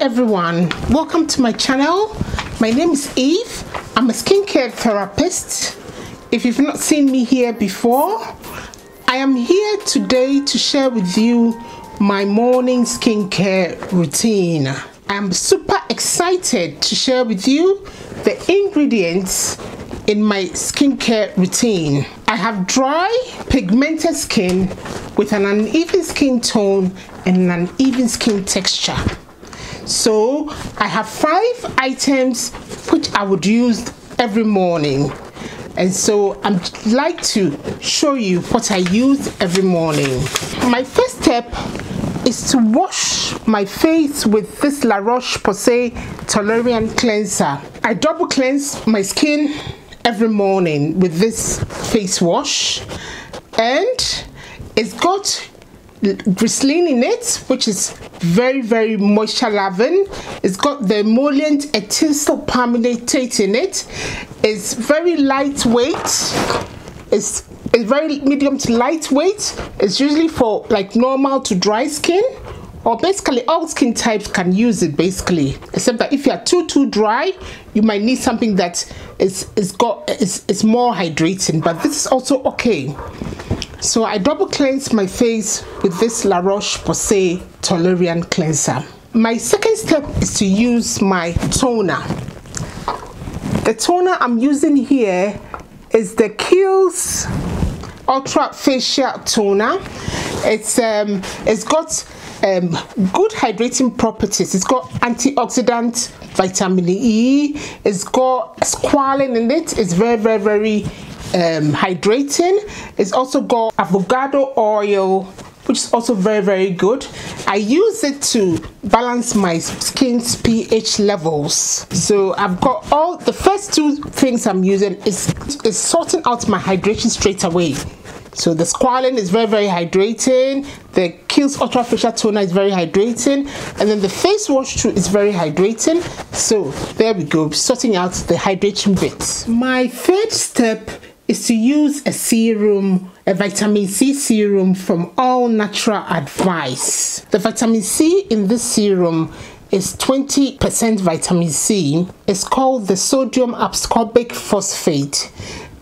everyone, welcome to my channel. My name is Eve. I'm a skincare therapist. If you've not seen me here before, I am here today to share with you my morning skincare routine. I'm super excited to share with you the ingredients in my skincare routine. I have dry, pigmented skin with an uneven skin tone and an uneven skin texture. So I have five items which I would use every morning. And so I'd like to show you what I use every morning. My first step is to wash my face with this La Roche-Posay Toleriane cleanser. I double cleanse my skin every morning with this face wash and it's got glycerin in it which is very very moisture loving it's got the emollient ethyl palmitate in it. It's very lightweight. It's it's very medium to lightweight. It's usually for like normal to dry skin. Or basically all skin types can use it basically. Except that if you are too too dry you might need something that is is got is, is more hydrating. But this is also okay so I double cleanse my face with this La Roche-Posay Toleriane cleanser. My second step is to use my toner. The toner I'm using here is the Kiehl's Ultra Facial Toner. It's um it's got um, good hydrating properties. It's got antioxidant vitamin E. It's got squalene in it. It's very very very um, hydrating. It's also got avocado oil, which is also very, very good. I use it to balance my skin's pH levels. So I've got all the first two things I'm using is, is sorting out my hydration straight away. So the squalene is very, very hydrating. The Kiehl's Ultra Facial Toner is very hydrating. And then the face wash too is very hydrating. So there we go, sorting out the hydration bits My third step is to use a serum, a vitamin C serum from All Natural Advice. The vitamin C in this serum is 20% vitamin C. It's called the sodium ascorbic phosphate.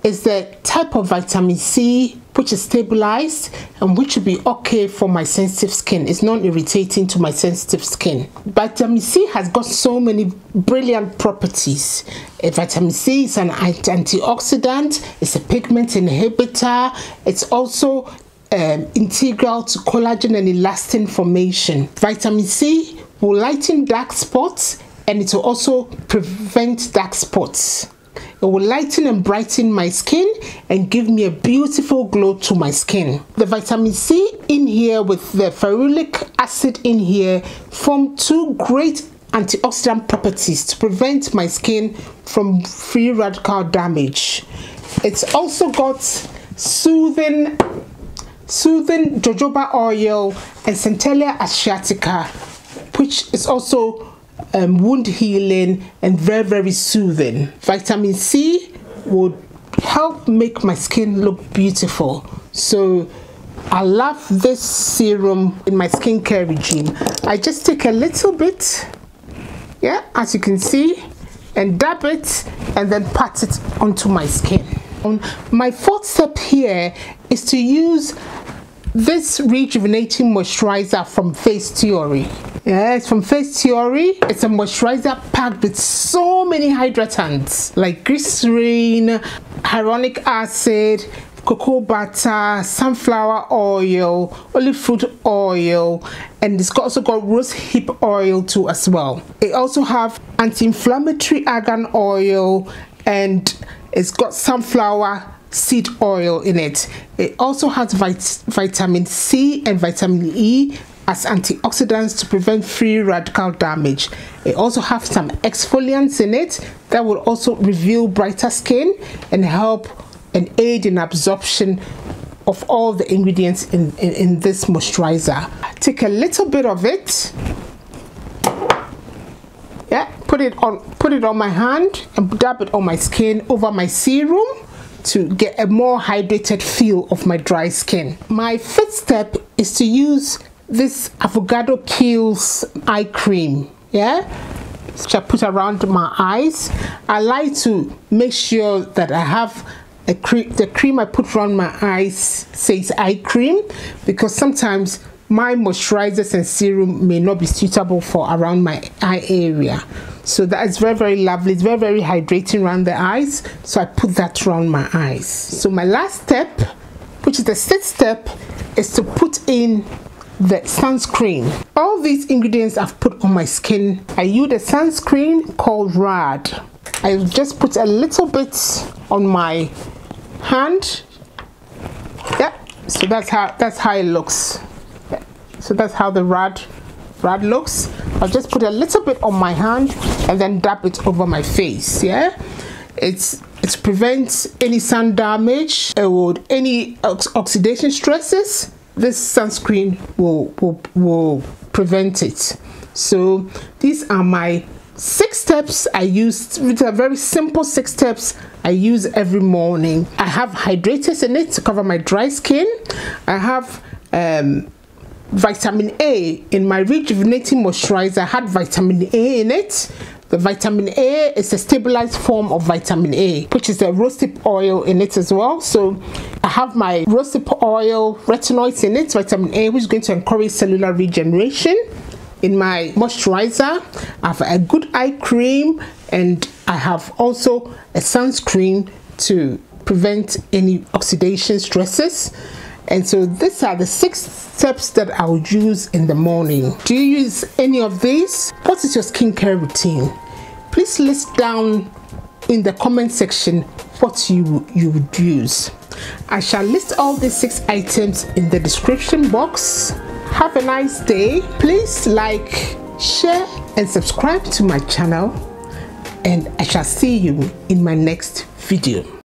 It's the type of vitamin C which is stabilized and which will be okay for my sensitive skin. It's non-irritating to my sensitive skin. Vitamin C has got so many brilliant properties. Vitamin C is an antioxidant, it's a pigment inhibitor, it's also um, integral to collagen and elastin formation. Vitamin C will lighten dark spots and it will also prevent dark spots. It will lighten and brighten my skin and give me a beautiful glow to my skin. The vitamin C in here with the ferulic acid in here form two great antioxidant properties to prevent my skin from free radical damage. It's also got soothing soothing jojoba oil and centella asiatica which is also um, wound healing and very very soothing. Vitamin c would help make my skin look beautiful. So i love this serum in my skincare regime. I just take a little bit yeah as you can see and dab it and then pat it onto my skin. My fourth step here is to use this rejuvenating moisturizer from face theory. Yeah it's from face theory. It's a moisturizer packed with so many hydratants like glycerin hyaluronic acid cocoa butter sunflower oil olive fruit oil and it's also got rose hip oil too as well. It also have anti-inflammatory argan oil and it's got sunflower seed oil in it. It also has vit vitamin C and vitamin E as antioxidants to prevent free radical damage. It also has some exfoliants in it that will also reveal brighter skin and help and aid in absorption of all the ingredients in, in, in this moisturizer. Take a little bit of it yeah put it on put it on my hand and dab it on my skin over my serum to get a more hydrated feel of my dry skin. My fifth step is to use this Avocado Kiehl's eye cream. yeah which I put around my eyes I like to make sure that I have a cream the cream I put around my eyes says eye cream because sometimes my moisturizers and serum may not be suitable for around my eye area. So that is very very lovely. It's very very hydrating around the eyes. So I put that around my eyes. So my last step which is the sixth step is to put in the sunscreen. All these ingredients I've put on my skin. I use a sunscreen called RAD. I just put a little bit on my hand. Yeah so that's how that's how it looks so that's how the rad rad looks. I'll just put a little bit on my hand and then dab it over my face yeah? It's it prevents any sun damage or any ox oxidation stresses. This sunscreen will, will will prevent it. So these are my six steps I use. With a very simple six steps I use every morning. I have hydrators in it to cover my dry skin. I have um, vitamin A. In my rejuvenating moisturizer had vitamin A in it. The vitamin A is a stabilized form of vitamin A which is a rosehip oil in it as well. So I have my rosehip oil retinoids in it vitamin A which is going to encourage cellular regeneration. In my moisturizer I have a good eye cream and I have also a sunscreen to prevent any oxidation stresses and so these are the six steps that I would use in the morning. Do you use any of these? What is your skincare routine? Please list down in the comment section what you, you would use. I shall list all these six items in the description box have a nice day please like share and subscribe to my channel and i shall see you in my next video